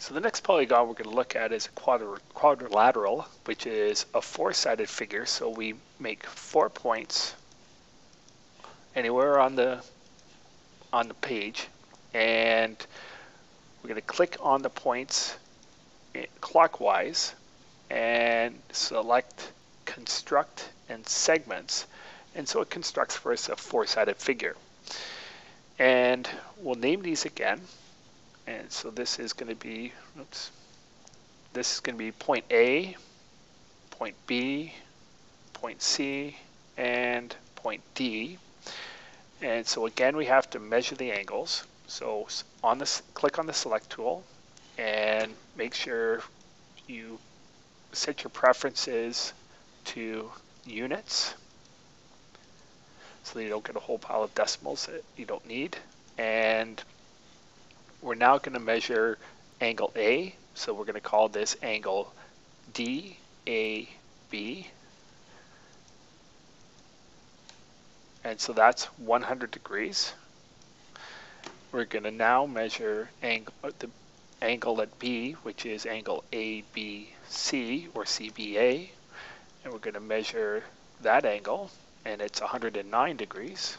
So the next polygon we're going to look at is a quadri quadrilateral, which is a four-sided figure. So we make four points anywhere on the on the page, and we're going to click on the points eh, clockwise and select construct and segments. And so it constructs for us a four-sided figure. And we'll name these again. And so this is going to be, oops, this is going to be point A, point B, point C, and point D. And so again, we have to measure the angles. So on this, click on the select tool and make sure you set your preferences to units so that you don't get a whole pile of decimals that you don't need. And we're now going to measure angle A. So we're going to call this angle DAB. And so that's 100 degrees. We're going to now measure angle, uh, the angle at B, which is angle ABC or CBA. And we're going to measure that angle, and it's 109 degrees.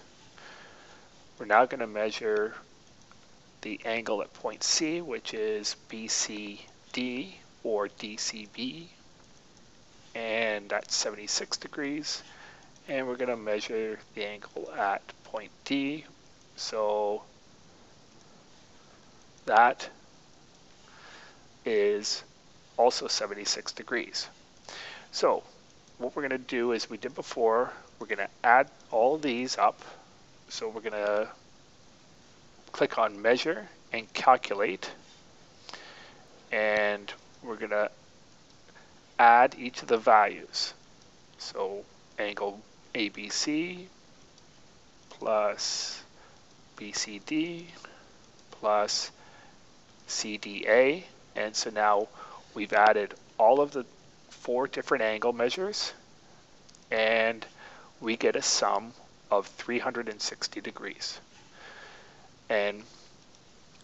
We're now going to measure the angle at point C, which is BCD or DCB, and that's 76 degrees. And we're going to measure the angle at point D. So that is also 76 degrees. So what we're going to do is we did before, we're going to add all these up. So we're going to click on measure and calculate and we're going to add each of the values. So angle ABC plus BCD plus CDA and so now we've added all of the four different angle measures and we get a sum of 360 degrees. And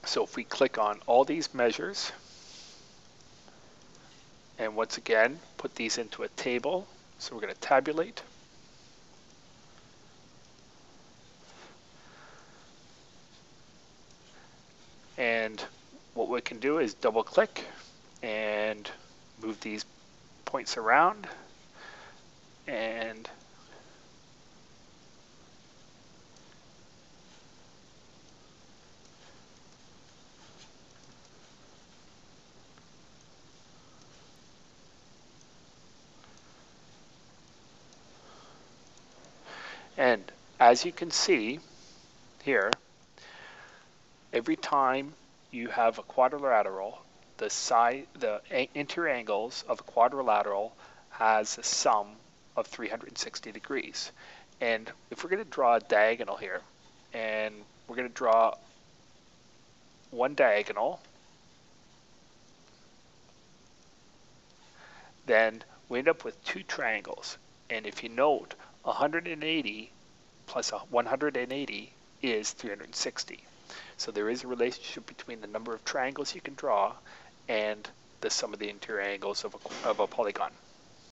so if we click on all these measures, and once again, put these into a table. So we're going to tabulate. And what we can do is double click and move these points around and And as you can see here, every time you have a quadrilateral, the side, the interior angles of a quadrilateral has a sum of 360 degrees. And if we're going to draw a diagonal here, and we're going to draw one diagonal, then we end up with two triangles. And if you note, 180 plus 180 is 360. So there is a relationship between the number of triangles you can draw and the sum of the interior angles of a, of a polygon.